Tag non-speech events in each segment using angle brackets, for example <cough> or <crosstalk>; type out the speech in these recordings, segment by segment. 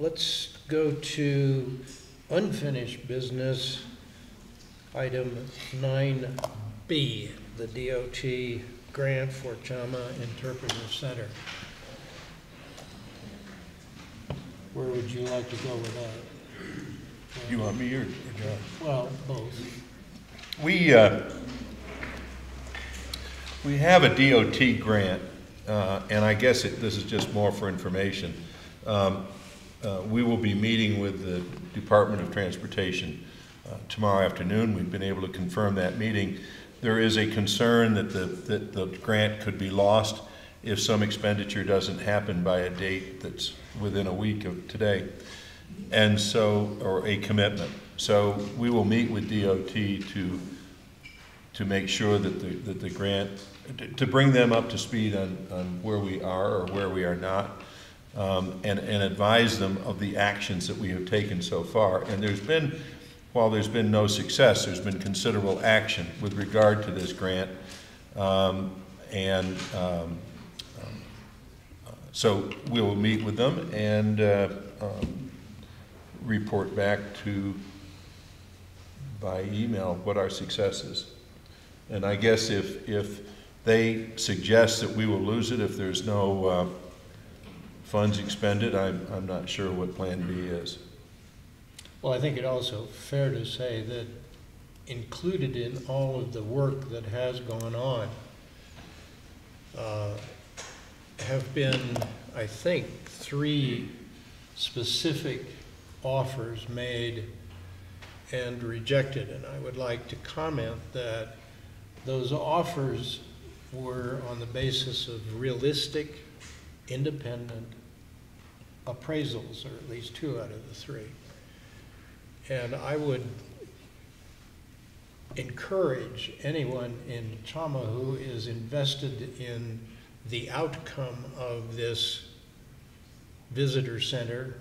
let's go to unfinished business, item nine B, the DOT grant for Chama Interpretive Center. Where would you like to go with that? You want me or or John? Well, both. We, uh, we have a DOT grant, uh, and I guess it- this is just more for information. Um, uh, We will be meeting with the Department of Transportation uh, tomorrow afternoon. We've been able to confirm that meeting. There is a concern that the, that the grant could be lost if some expenditure doesn't happen by a date that's within a week of today. And so, or a commitment. So we will meet with DOT to, to make sure that the, that the grant, to bring them up to speed on, on where we are or where we are not, um, and, and advise them of the actions that we have taken so far. And there's been, while there's been no success, there's been considerable action with regard to this grant. Um, And um, so we will meet with them and uh, um, report back to, by email, what our success is. And I guess if, if they suggest that we will lose it if there's no uh, funds expended, I'm, I'm not sure what Plan B is. Well, I think it also fair to say that included in all of the work that has gone on uh, have been, I think, three specific offers made and rejected. And I would like to comment that those offers were on the basis of realistic, independent appraisals, or at least two out of the three. And I would encourage anyone in Chama who is invested in the outcome of this visitor center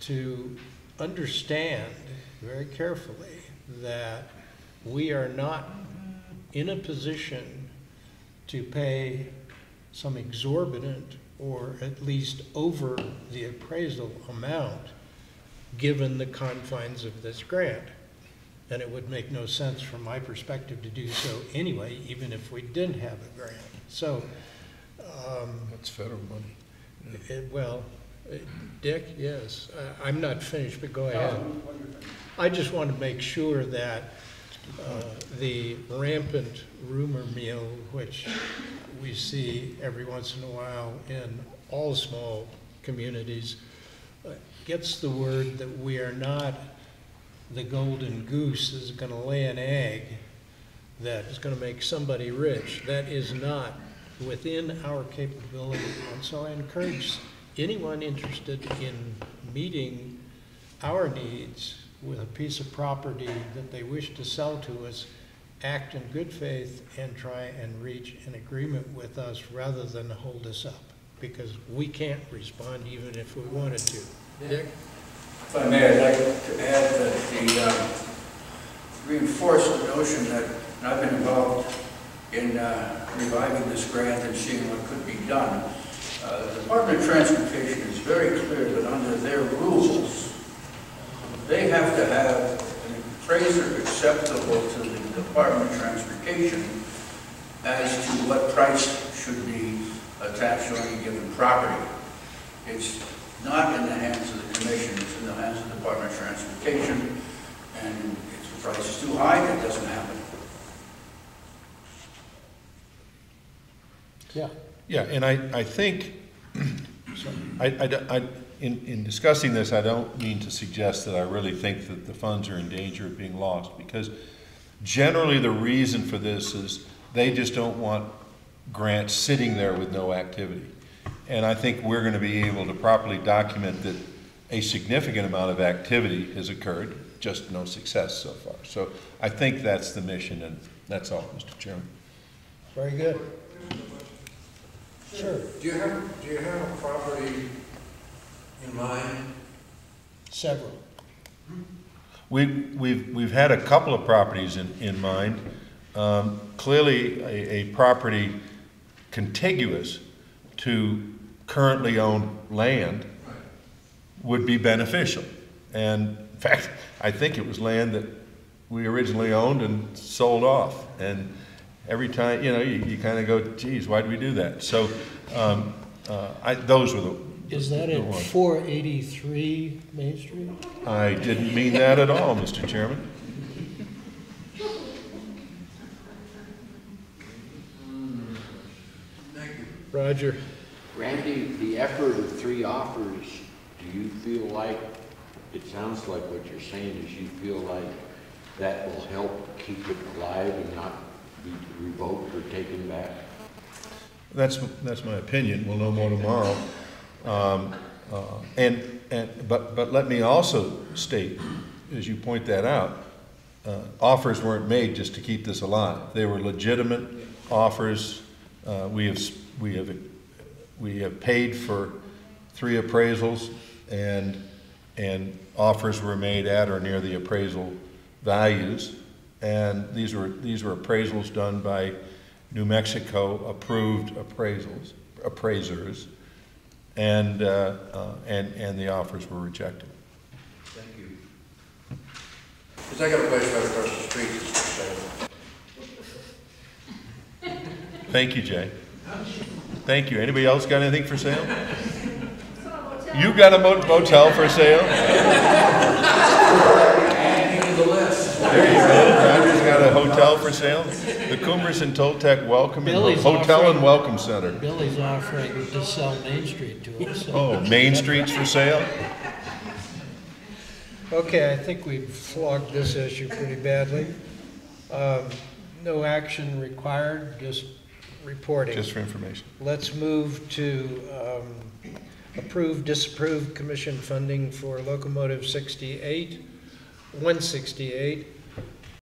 to understand very carefully that we are not in a position to pay some exorbitant or at least over the appraisal amount given the confines of this grant. And it would make no sense from my perspective to do so anyway, even if we didn't have a grant. So, um, That's federal money. it, well, uh, Dick, yes, Uh, I'm not finished, but go ahead. I just want to make sure that uh, the rampant rumor mill, which we see every once in a while in all small communities, uh, gets the word that we are not the golden goose that's going to lay an egg that is going to make somebody rich. That is not within our capability. And so I encourage anyone interested in meeting our needs with a piece of property that they wish to sell to us, act in good faith and try and reach an agreement with us rather than hold us up, because we can't respond even if we wanted to. Dick? If I may, I'd like to add that the, um, reinforce the notion that, I've been involved in uh, reviving this grant and seeing what could be done. Uh, The Department of Transportation is very clear that under their rules, they have to have an appraiser acceptable to the Department of Transportation as to what price should be attached to any given property. It's not in the hands of the commission, it's in the hands of the Department of Transportation, and if the price is too high, it doesn't happen. Yeah. Yeah, and I, I think, <clears throat> I, I, I- in, in discussing this, I don't mean to suggest that I really think that the funds are in danger of being lost, because generally the reason for this is they just don't want grants sitting there with no activity. And I think we're gonna be able to properly document that a significant amount of activity has occurred, just no success so far. So I think that's the mission, and that's all, Mr. Chairman. Very good. Sure. Do you have, do you have a property in mind? Several. Hmm? We, we've, we've had a couple of properties in, in mind. Um, Clearly, a, a property contiguous to currently owned land would be beneficial. And in fact, I think it was land that we originally owned and sold off. And every time, you know, you, you kind of go, geez, why did we do that? So, um, uh, I, those were the. Is that at ones. four eighty-three Main Street? I didn't mean that at all, Mr. Chairman. Roger? Randy, the effort of three offers, do you feel like, it sounds like what you're saying is you feel like that will help keep it alive and not be revoked or taken back? That's, that's my opinion. We'll know more tomorrow. Um, uh, And, and, but, but let me also state, as you point that out, uh, offers weren't made just to keep this alive. They were legitimate offers. Uh, We have, we have, we have paid for three appraisals and, and offers were made at or near the appraisal values. And these were, these were appraisals done by New Mexico approved appraisals, appraisers. And, uh, uh, and, and the offers were rejected. Thank you. Because I got a place right across the street that's for sale. Thank you, Jay. Thank you. Anybody else got anything for sale? You got a mo- motel for sale? Adding to the list. There you go. Roger's got a hotel for sale. The Cumbres and Toltec Welcome, and Billy's Hotel and offering- Welcome Center. Billy's offering to sell Main Street to us. so- Oh, Main Street's for sale? Okay, I think we've flogged this issue pretty badly. Um, No action required, just reporting. Just for information. Let's move to um, approve, disapprove commission funding for locomotive 68, 168,